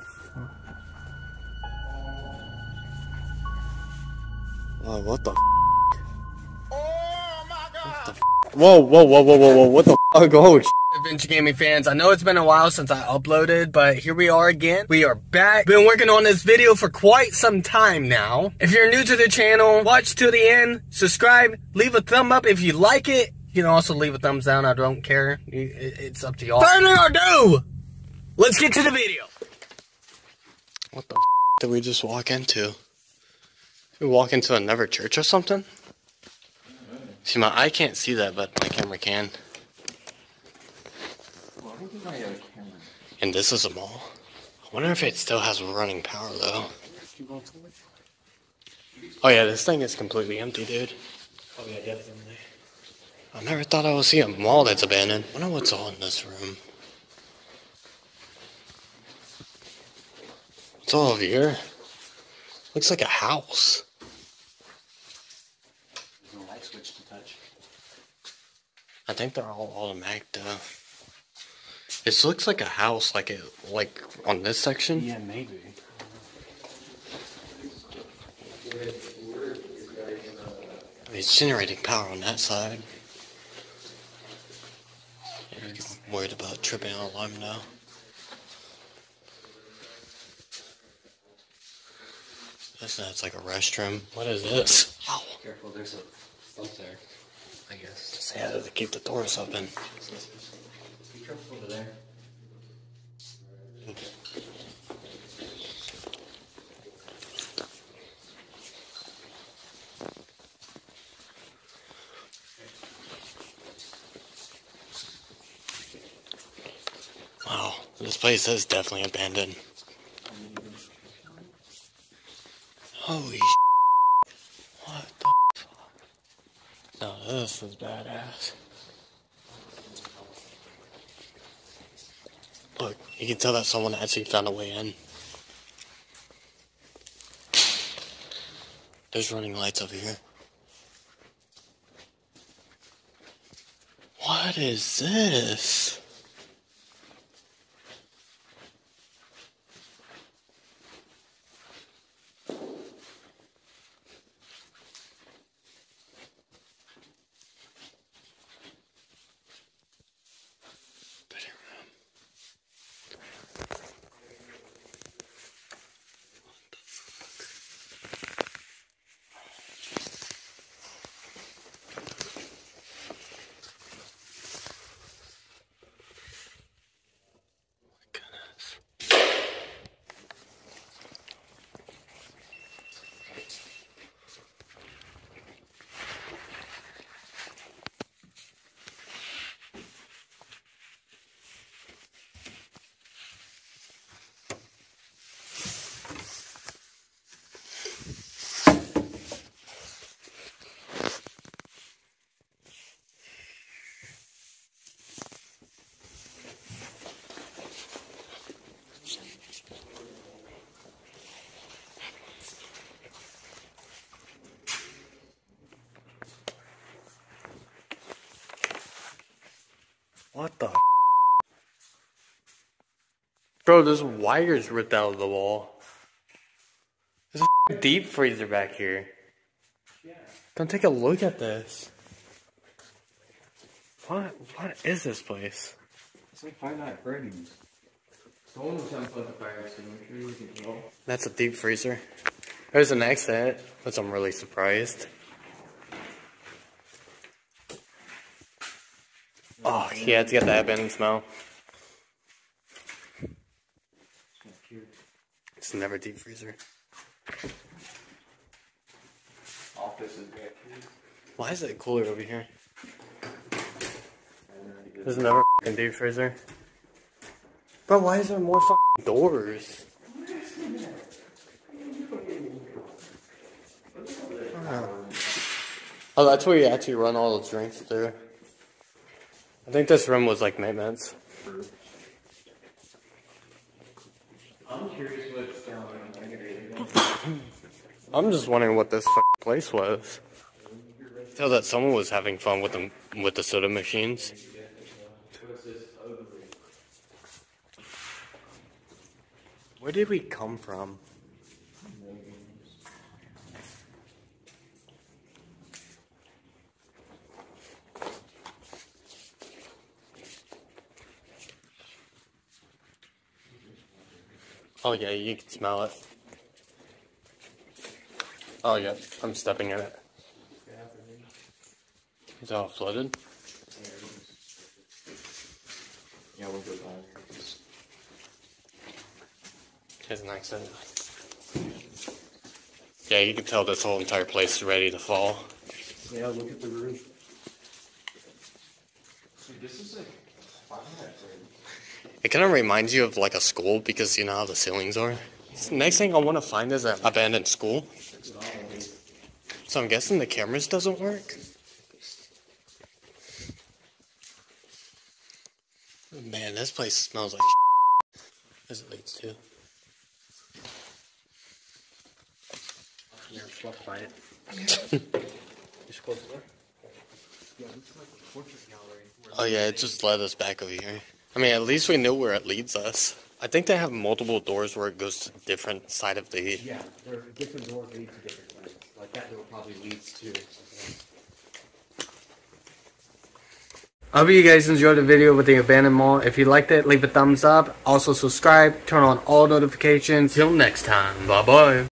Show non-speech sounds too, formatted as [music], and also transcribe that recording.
the? Oh, what the? Oh my god! Whoa, whoa, whoa, whoa, whoa, whoa! What the? Fuck? Oh, sh- Adventure Gaming fans, I know it's been a while since I uploaded, but here we are again. We are back. Been working on this video for quite some time now. If you're new to the channel, watch till the end, subscribe, leave a thumb up if you like it. You can also leave a thumbs down, I don't care. It's up to y'all. Further ado, let's get to the video. What the? Did we just walk into? Did we walk into another church or something? See, my eye can't see that, but my camera can. And this is a mall. I wonder if it still has running power though. Oh yeah, this thing is completely empty, dude. Oh yeah, definitely. I never thought I would see a mall that's abandoned. I wonder what's all in this room. What's all over here? Looks like a house. There's no light switch to touch. I think they're all automatic though. This looks like a house, like it, like on this section. Yeah, maybe. It's generating power on that side. Yeah, worried about tripping on alarm now. This that's like a restroom. What is this? Ow. Careful, there's a stump there. I guess. Just had to keep the doors open. Be careful over there. Wow, this place is definitely abandoned. Holy sh- What the fuck? No, this is badass. Look, you can tell that someone actually found a way in. There's running lights over here. What is this? What the? Bro, there's wires ripped out of the wall. There's a deep freezer back here. Don't take a look at this. What? What is this place? It's like Five Night Freddy's. Someone was having fun with the fire extinguisher. You can tell. That's a deep freezer. There's an exit, which I'm really surprised. Oh, yeah, it's got that bending smell. It's never deep freezer. Office is back here. Why is it cooler over here? There's never fucking deep freezer. Bro, why is there more fucking doors? Oh, that's where you actually run all the drinks through. I think this room was like maintenance. I'm curious what's down um, there. I'm just wondering what this fucking place was. Tell that someone was having fun with the with the soda machines. Where did we come from? Oh yeah, you can smell it. Oh yeah, I'm stepping in it. it. Is it all flooded? Yeah, we'll go down here. Here's an accident. Yeah, you can tell this whole entire place is ready to fall. Yeah, look at the roof. Dude, this is like five minutes It kind of reminds you of like a school because you know how the ceilings are. Next thing I want to find is an abandoned school. So I'm guessing the cameras doesn't work. Man, this place smells like [laughs] as it leads to. You're fucked by it. [laughs] Just close the door. Yeah, it looks like a portrait gallery. where Oh yeah, it just led us back over here. I mean, at least we know where it leads us. I think they have multiple doors where it goes to different side of the. Yeah, there are different doors lead to different things. Like that door probably leads to. I hope you guys enjoyed the video with the abandoned mall. If you liked it, leave a thumbs up. Also subscribe, turn on all notifications. Till next time, bye bye.